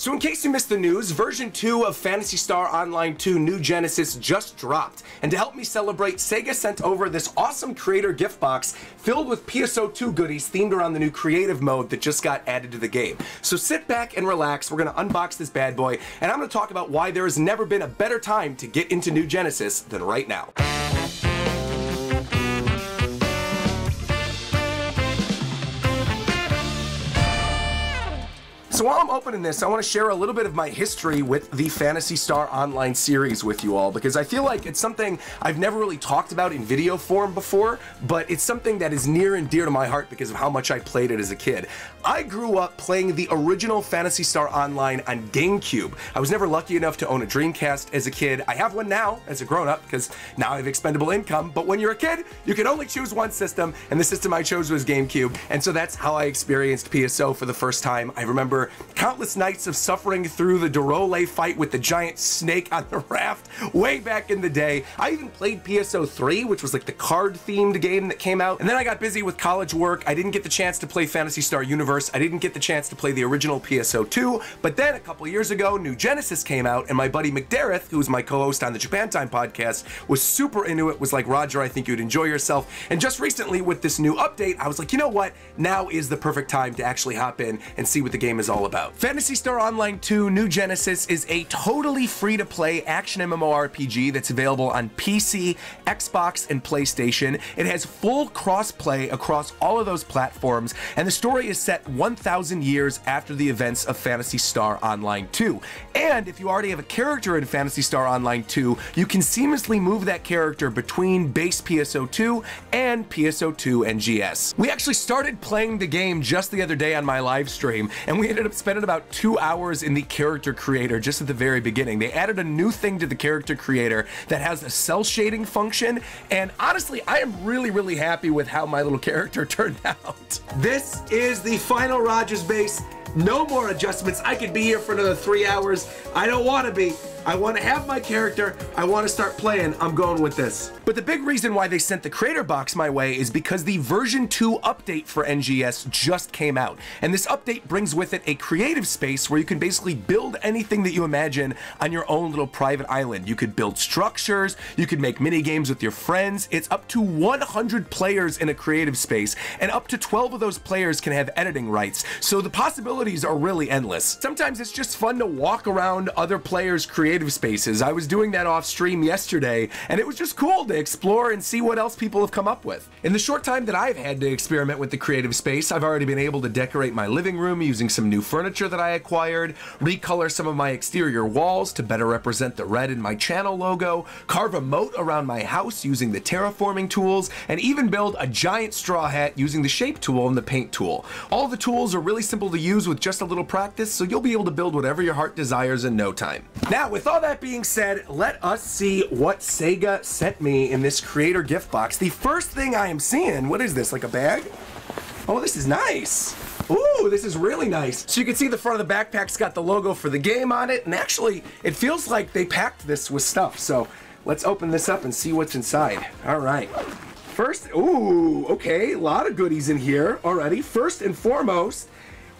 So in case you missed the news, version 2 of Phantasy Star Online 2 New Genesis just dropped. And to help me celebrate, Sega sent over this awesome creator gift box filled with PSO2 goodies themed around the new creative mode that just got added to the game. So sit back and relax, we're gonna unbox this bad boy, and I'm gonna talk about why there has never been a better time to get into New Genesis than right now. So while I'm opening this, I want to share a little bit of my history with the Phantasy Star Online series with you all, because I feel like it's something I've never really talked about in video form before, but it's something that is near and dear to my heart because of how much I played it as a kid. I grew up playing the original Phantasy Star Online on GameCube. I was never lucky enough to own a Dreamcast as a kid. I have one now as a grown-up because now I have expendable income, but when you're a kid, you can only choose one system, and the system I chose was GameCube, and so that's how I experienced PSO for the first time. I remember countless nights of suffering through the De Rol Le fight with the giant snake on the raft way back in the day. I even played PSO 3, which was like the card themed game that came out. And then I got busy with college work. I didn't get the chance to play Phantasy Star Universe. I didn't get the chance to play the original PSO 2. But then a couple years ago, New Genesis came out, and my buddy McDareth, who's my co host on the Japan Time podcast, was super into it, was like, Roger, I think you'd enjoy yourself. And just recently, with this new update, I was like, you know what? Now is the perfect time to actually hop in and see what the game is all about. Phantasy Star Online 2 New Genesis is a totally free to play action MMORPG that's available on PC, Xbox, and PlayStation. It has full cross play across all of those platforms, and the story is set 1,000 years after the events of Phantasy Star Online 2. And if you already have a character in Phantasy Star Online 2, you can seamlessly move that character between base PSO2 and PSO2 NGS. We actually started playing the game just the other day on my live stream, and we ended up spending about two hours in the character creator just at the very beginning. They added a new thing to the character creator that has a cell shading function, and honestly, I am really, really happy with how my little character turned out. This is the final Rogers base. No more adjustments. I could be here for another three hours. I don't want to be. I want to have my character. I want to start playing. I'm going with this. But the big reason why they sent the creator box my way is because the version 2 update for NGS just came out. And this update brings with it a creative space where you can basically build anything that you imagine on your own little private island. You could build structures, you could make mini games with your friends. It's up to 100 players in a creative space, and up to 12 of those players can have editing rights. So the possibilities are really endless. Sometimes it's just fun to walk around other players' creative creative spaces. I was doing that off stream yesterday, and it was just cool to explore and see what else people have come up with. In the short time that I've had to experiment with the creative space, I've already been able to decorate my living room using some new furniture that I acquired, recolor some of my exterior walls to better represent the red in my channel logo, carve a moat around my house using the terraforming tools, and even build a giant straw hat using the shape tool and the paint tool. All the tools are really simple to use with just a little practice, so you'll be able to build whatever your heart desires in no time. Now, with with all that being said, let us see what Sega sent me in this creator gift box. The first thing I am seeing, what is this, like a bag? Oh, this is nice. Ooh, this is really nice. So you can see the front of the backpack's got the logo for the game on it, and actually, it feels like they packed this with stuff. So let's open this up and see what's inside. All right. First, ooh, okay, a lot of goodies in here already. First and foremost,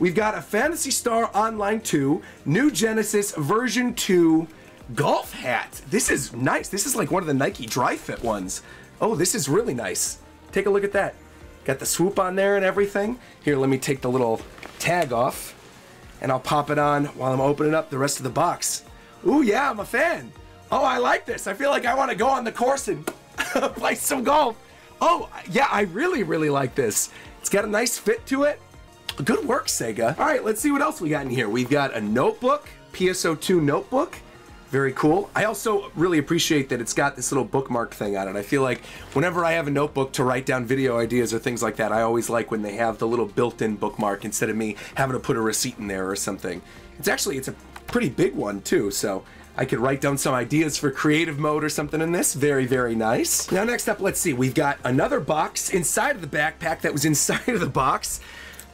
We've got a Phantasy Star Online 2, New Genesis version 2 golf hat. This is nice. This is like one of the Nike Dri-FIT ones. Oh, this is really nice. Take a look at that. Got the swoop on there and everything. Here, let me take the little tag off and I'll pop it on while I'm opening up the rest of the box. Ooh, yeah, I'm a fan. Oh, I like this. I feel like I want to go on the course and play some golf. Oh, yeah, I really, really like this. It's got a nice fit to it. Good work, Sega. All right, let's see what else we got in here. We've got a notebook, PSO2 notebook. Very cool. I also really appreciate that it's got this little bookmark thing on it. I feel like whenever I have a notebook to write down video ideas or things like that, I always like when they have the little built-in bookmark instead of me having to put a receipt in there or something. It's actually, it's a pretty big one too, so I could write down some ideas for creative mode or something in this. Very, very nice. Now next up, let's see. We've got another box inside of the backpack that was inside of the box.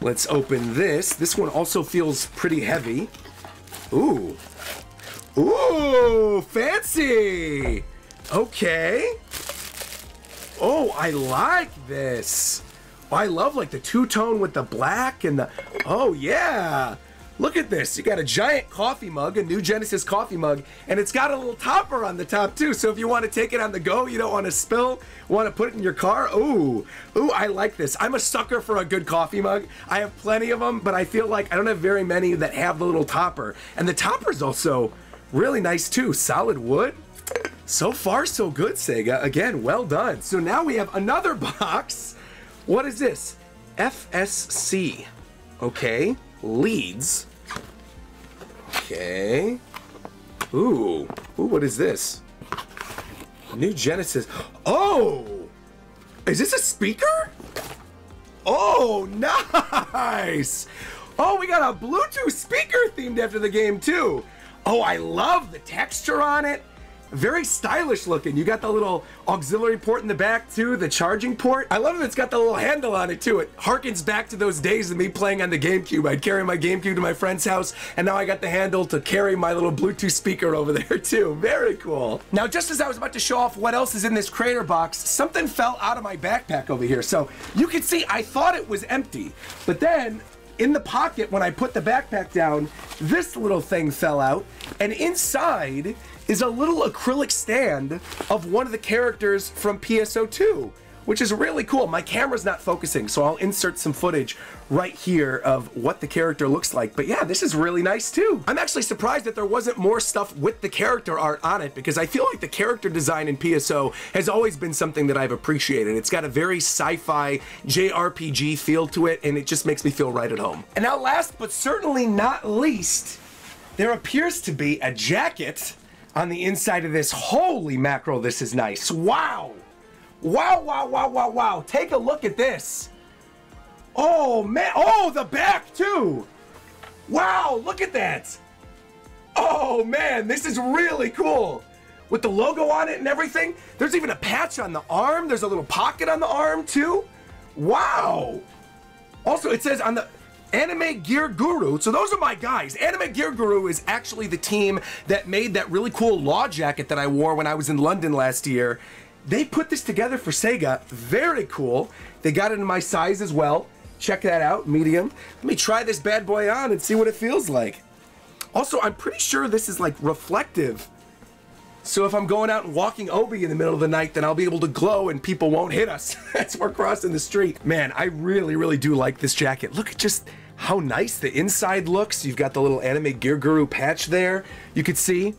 Let's open this. This one also feels pretty heavy. Ooh. Ooh, fancy. Okay. Oh, I like this. I love like the two-tone with the black and the... Oh, yeah. Look at this. You got a giant coffee mug, a new Genesis coffee mug, and it's got a little topper on the top too. So if you want to take it on the go, you don't want to spill, want to put it in your car. Ooh, ooh, I like this. I'm a sucker for a good coffee mug. I have plenty of them, but I feel like I don't have very many that have the little topper. And the topper's also really nice too. Solid wood. So far, so good, Sega. Again, well done. So now we have another box. What is this? FSC. Okay. Leads. Okay. Ooh. Ooh, what is this? New Genesis. Oh! Is this a speaker? Oh, nice! Oh, we got a Bluetooth speaker themed after the game, too. Oh, I love the texture on it. Very stylish looking. You got the little auxiliary port in the back too, the charging port. I love it. it's got the little handle on it too. It harkens back to those days of me playing on the GameCube. I'd carry my GameCube to my friend's house, and now I got the handle to carry my little Bluetooth speaker over there too. Very cool. Now, just as I was about to show off what else is in this Creator box, something fell out of my backpack over here. So you can see I thought it was empty, but then in the pocket when I put the backpack down, this little thing fell out, and inside is a little acrylic stand of one of the characters from PSO2, which is really cool. My camera's not focusing, so I'll insert some footage right here of what the character looks like. But yeah, this is really nice too. I'm actually surprised that there wasn't more stuff with the character art on it because I feel like the character design in PSO has always been something that I've appreciated. It's got a very sci-fi JRPG feel to it and it just makes me feel right at home. And now last but certainly not least, there appears to be a jacket on the inside of this. Holy mackerel, this is nice. Wow. Wow, wow, wow, wow, wow. Take a look at this. Oh, man. Oh, the back, too. Wow, look at that. Oh, man, this is really cool. With the logo on it and everything. There's even a patch on the arm. There's a little pocket on the arm, too. Wow. Also, it says on the Anime Gear Guru. So those are my guys. Anime Gear Guru is actually the team that made that really cool law jacket that I wore when I was in London last year. They put this together for Sega. Very cool. They got it in my size as well. Check that out, medium. Let me try this bad boy on and see what it feels like. Also, I'm pretty sure this is like reflective. So if I'm going out and walking Obi in the middle of the night, then I'll be able to glow and people won't hit us as we're crossing the street. Man, I really, really do like this jacket. Look at just how nice the inside looks. You've got the little Anime Gear Guru patch there. You can see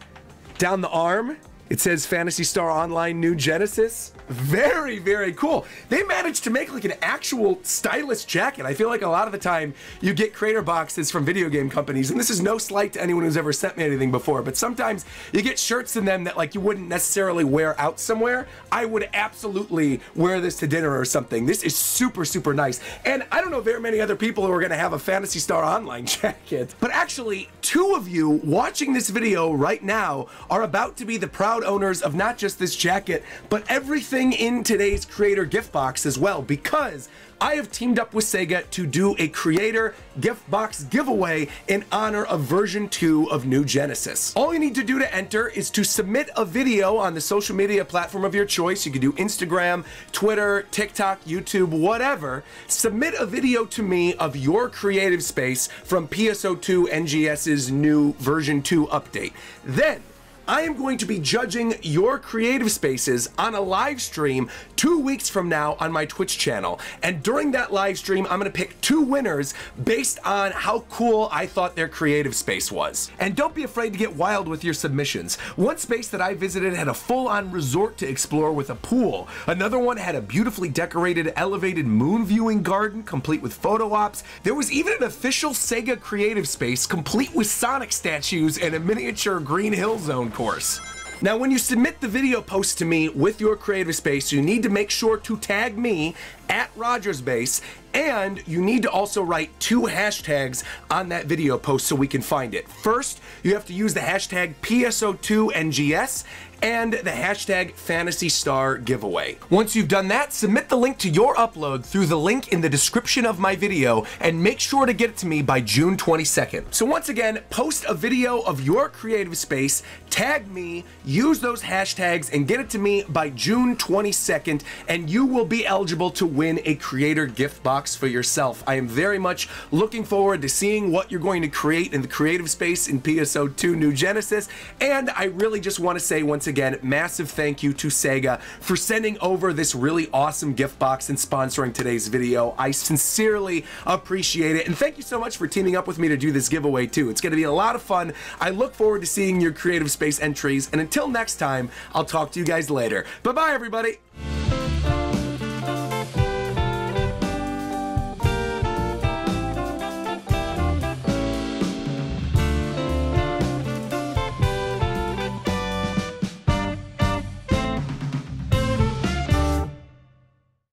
down the arm, it says Phantasy Star Online New Genesis. Very, very cool. They managed to make like an actual stylish jacket. I feel like a lot of the time you get creator boxes from video game companies, and this is no slight to anyone who's ever sent me anything before, but sometimes you get shirts in them that like you wouldn't necessarily wear out somewhere. I would absolutely wear this to dinner or something. This is super, super nice. And I don't know very many other people who are gonna have a Phantasy Star Online jacket, but actually two of you watching this video right now are about to be the proud owners of not just this jacket, but everything in today's creator gift box as well because I have teamed up with Sega to do a creator gift box giveaway in honor of version 2 of New Genesis. All you need to do to enter is to submit a video on the social media platform of your choice. You can do Instagram, Twitter, TikTok, YouTube, whatever. Submit a video to me of your creative space from PSO2 NGS's new version 2 update. Then I am going to be judging your creative spaces on a live stream two weeks from now on my Twitch channel. And during that live stream, I'm gonna pick two winners based on how cool I thought their creative space was. And don't be afraid to get wild with your submissions. One space that I visited had a full-on resort to explore with a pool. Another one had a beautifully decorated elevated moon viewing garden complete with photo ops. There was even an official Sega creative space complete with Sonic statues and a miniature Green Hill Zone course. Now, when you submit the video post to me with your creative space, you need to make sure to tag me at RogersBase, and you need to also write two hashtags on that video post so we can find it. First, you have to use the hashtag PSO2NGS and the hashtag Phantasy Star Giveaway. Once you've done that, submit the link to your upload through the link in the description of my video and make sure to get it to me by June 22nd. So once again, post a video of your creative space, tag me, use those hashtags, and get it to me by June 22nd, and you will be eligible to win a creator gift box box for yourself. I am very much looking forward to seeing what you're going to create in the creative space in PSO 2 New Genesis. And I really just want to say once again, massive thank you to Sega for sending over this really awesome gift box and sponsoring today's video. I sincerely appreciate it. And thank you so much for teaming up with me to do this giveaway too. It's going to be a lot of fun. I look forward to seeing your creative space entries. And until next time, I'll talk to you guys later. Bye bye, everybody.